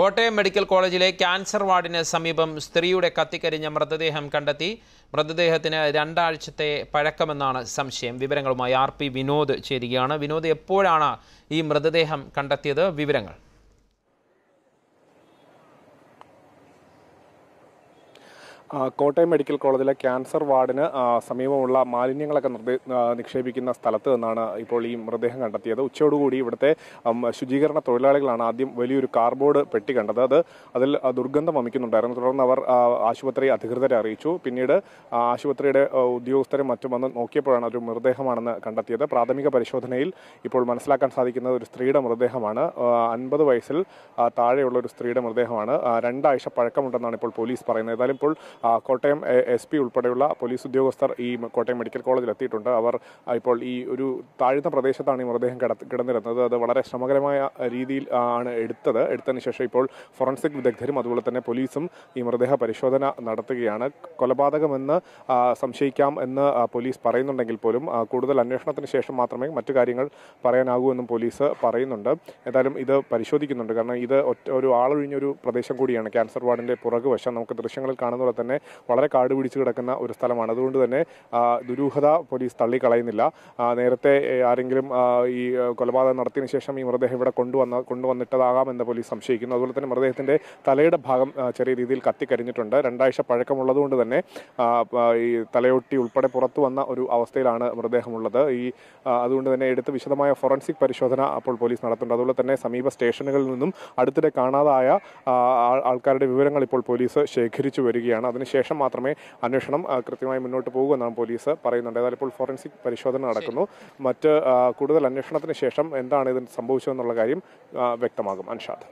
Kottayam medical കോളേജിലെ cancer വാർഡിന് സമീപം സ്ത്രീയുടെ കത്തിക്കരിഞ്ഞ മൃതദേഹം കണ്ടെത്തി. മൃതദേഹത്തിന് രണ്ടാഴ്ചത്തെ പഴക്കമെന്നാണ് സംശയം. വിവരങ്ങളുമായി ആർ പി വിനോദ് ചേരുകയാണ്. വിനോദ് എപ്പോഴാണ് ഈ മൃതദേഹം കണ്ടെത്തിയത്? വിവരങ്ങൾ. കോട്ടയം മെഡിക്കൽ കോളേജിലെ ക്യാൻസർ വാർഡിന് സമീപമുള്ള മാലിന്യങ്ങളൊക്കെ നിക്ഷേപിക്കുന്ന സ്ഥലത്ത് നിന്നാണ് ഇപ്പോൾ ഈ മൃതദേഹം കണ്ടെത്തിയത്. ഉച്ചയോടുകൂടി ഇവിടുത്തെ ശുചീകരണ തൊഴിലാളികളാണ് ആദ്യം വലിയൊരു കാർബോർഡ് പെട്ടി കണ്ടത്. അത് അതിൽ ദുർഗന്ധം വമിക്കുന്നുണ്ടായിരുന്നു. തുടർന്ന് അവർ ആശുപത്രി അധികൃതരെ അറിയിച്ചു. പിന്നീട് ആശുപത്രിയുടെ ഉദ്യോഗസ്ഥരെ മറ്റും വന്ന് നോക്കിയപ്പോഴാണ് ഒരു മൃതദേഹമാണെന്ന് കണ്ടെത്തിയത്. പ്രാഥമിക പരിശോധനയിൽ ഇപ്പോൾ മനസ്സിലാക്കാൻ സാധിക്കുന്നത് ഒരു സ്ത്രീയുടെ മൃതദേഹമാണ്. അൻപത് വയസ്സിൽ താഴെയുള്ള ഒരു സ്ത്രീയുടെ മൃതദേഹമാണ്. രണ്ടാഴ്ച പഴക്കമുണ്ടെന്നാണ് ഇപ്പോൾ പോലീസ് പറയുന്നത്. ഏതായാലും ഇപ്പോൾ കോട്ടയം എസ് പി ഉൾപ്പെടെയുള്ള പോലീസ് ഉദ്യോഗസ്ഥർ ഈ കോട്ടയം മെഡിക്കൽ കോളേജിൽ എത്തിയിട്ടുണ്ട്. അവർ ഇപ്പോൾ ഈ ഒരു താഴ്ന്ന പ്രദേശത്താണ് ഈ മൃതദേഹം കിടന്നിരുന്നത്. അത് വളരെ ശ്രമകരമായ രീതിയിൽ ആണ് എടുത്തത്. എടുത്തതിന് ശേഷം ഇപ്പോൾ ഫോറൻസിക് വിദഗ്ധരും അതുപോലെ തന്നെ പോലീസും ഈ മൃതദേഹ പരിശോധന നടത്തുകയാണ്. കൊലപാതകമെന്ന് സംശയിക്കാം എന്ന് പോലീസ് പറയുന്നുണ്ടെങ്കിൽ പോലും കൂടുതൽ അന്വേഷണത്തിന് ശേഷം മാത്രമേ മറ്റു കാര്യങ്ങൾ പറയാനാകൂ എന്നും പോലീസ് പറയുന്നുണ്ട്. എന്തായാലും ഇത് പരിശോധിക്കുന്നുണ്ട്. കാരണം ഇത് ഒറ്റ ഒരു ആളൊഴിഞ്ഞൊരു പ്രദേശം കൂടിയാണ്. ക്യാൻസർ വാർഡിന്റെ പുറകുവശം. നമുക്ക് ദൃശ്യങ്ങളിൽ കാണുന്ന പോലെ തന്നെ വളരെ കാട് പിടിച്ച് കിടക്കുന്ന ഒരു സ്ഥലമാണ്. അതുകൊണ്ട് തന്നെ ദുരൂഹത പോലീസ് തള്ളിക്കളയുന്നില്ല. നേരത്തെ ആരെങ്കിലും ഈ കൊലപാതകം നടത്തിയതിനു ശേഷം ഈ മൃതദേഹം ഇവിടെ കൊണ്ടുവന്ന കൊണ്ടുവന്നിട്ടതാകാമെന്ന് പോലീസ് സംശയിക്കുന്നു. അതുപോലെ തന്നെ മൃതദേഹത്തിന്റെ തലയുടെ ഭാഗം ചെറിയ രീതിയിൽ കത്തിക്കരിഞ്ഞിട്ടുണ്ട്. രണ്ടാഴ്ച പഴക്കമുള്ളതുകൊണ്ട് തന്നെ ഈ തലയൊട്ടി ഉൾപ്പെടെ പുറത്തു വന്ന ഒരു അവസ്ഥയിലാണ് മൃതദേഹമുള്ളത്. ഈ അതുകൊണ്ട് തന്നെ എടുത്ത് വിശദമായ ഫോറൻസിക് പരിശോധന അപ്പോൾ പോലീസ് നടത്തുന്നുണ്ട്. അതുപോലെ തന്നെ സമീപ സ്റ്റേഷനുകളിൽ നിന്നും അടുത്തിടെ കാണാതായ ആൾക്കാരുടെ വിവരങ്ങൾ ഇപ്പോൾ പോലീസ് ശേഖരിച്ചു വരികയാണ്. അതിനുശേഷം മാത്രമേ അന്വേഷണം കൃത്യമായി മുന്നോട്ട് പോകൂ എന്നാണ് പോലീസ് പറയുന്നുണ്ട്. ഏതായാലും ഇപ്പോൾ ഫോറൻസിക് പരിശോധന നടക്കുന്നു. മറ്റ് കൂടുതൽ അന്വേഷണത്തിന് ശേഷം എന്താണ് ഇതിന് സംഭവിച്ചതെന്നുള്ള കാര്യം വ്യക്തമാകും. അൻഷാദ്.